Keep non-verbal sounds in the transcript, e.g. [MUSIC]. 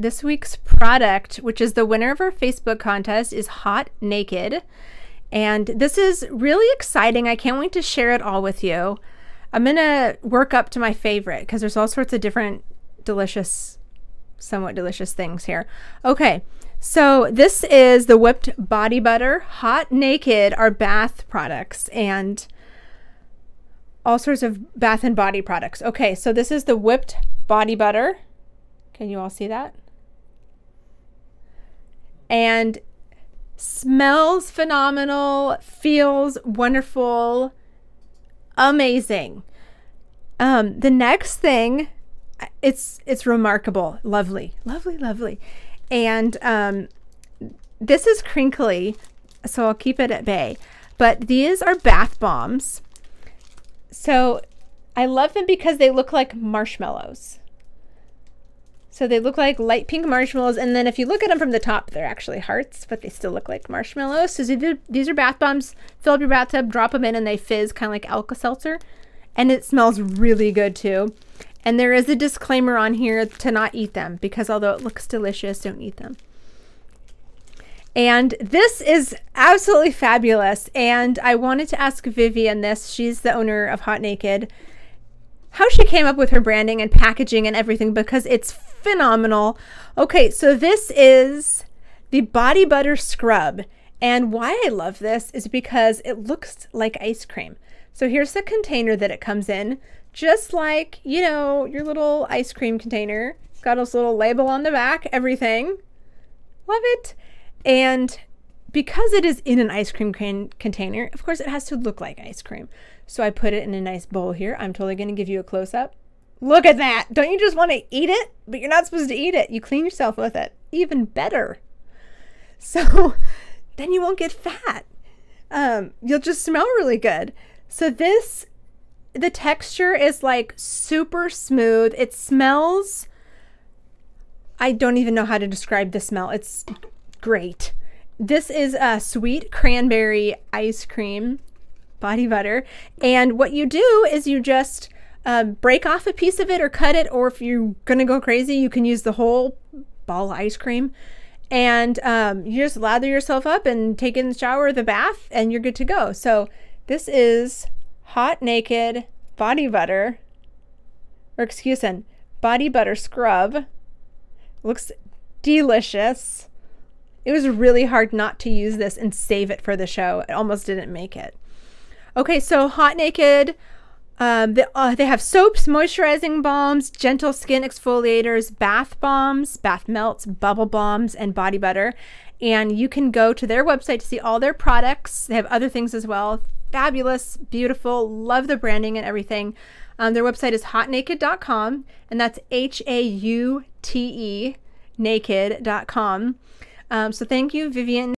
This week's product, which is the winner of our Facebook contest, is Haute Naked. And this is really exciting. I can't wait to share it all with you. I'm going to work up to my favorite because there's all sorts of different delicious, somewhat delicious things here. Okay, so this is the Whipped Body Butter Haute Naked, our bath products, and all sorts of bath and body products. Okay, so this is the Whipped Body Butter. Can you all see that? And smells phenomenal, feels wonderful, amazing. Um, the next thing, it's it's remarkable, lovely, lovely, lovely, and um, this is crinkly, so I'll keep it at bay. But these are bath bombs. So I love them because they look like marshmallows. So they look like light pink marshmallows. And then if you look at them from the top, they're actually hearts, but they still look like marshmallows. So these are bath bombs. Fill up your bathtub, drop them in, and they fizz kind of like Alka-Seltzer. And it smells really good too. And there is a disclaimer on here to not eat them because although it looks delicious, don't eat them. And this is absolutely fabulous. And I wanted to ask Vivian this. She's the owner of Haute Naked how she came up with her branding and packaging and everything because it's phenomenal. Okay, so this is the Body Butter Scrub. And why I love this is because it looks like ice cream. So here's the container that it comes in, just like, you know, your little ice cream container. Got this little label on the back, everything. Love it. And because it is in an ice cream can container, of course it has to look like ice cream. So I put it in a nice bowl here. I'm totally going to give you a close up. Look at that. Don't you just want to eat it? But you're not supposed to eat it. You clean yourself with it. Even better. So [LAUGHS] then you won't get fat. Um, you'll just smell really good. So this, the texture is like super smooth. It smells, I don't even know how to describe the smell. It's great. This is a sweet cranberry ice cream body butter. And what you do is you just uh, break off a piece of it or cut it, or if you're to go crazy, you can use the whole ball of ice cream. And um, you just lather yourself up and take in the shower the bath, and you're good to go. So this is haute naked body butter, or excuse me, body butter scrub. Looks delicious. It was really hard not to use this and save it for the show. It almost didn't make it. Okay, so Haute Naked, um, they, uh, they have soaps, moisturizing balms, gentle skin exfoliators, bath bombs, bath melts, bubble bombs, and body butter. And you can go to their website to see all their products. They have other things as well. Fabulous, beautiful, love the branding and everything. Um, their website is hautenaked.com, and that's H A U T E naked.com. Um, so thank you, Vivian.